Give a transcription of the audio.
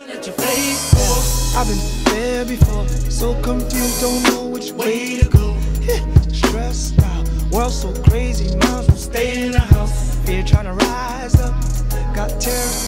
I've been there before, so confused, don't know which way to go. Yeah, stressed out, world so crazy, miles will stay in the house. Fear trying to rise up.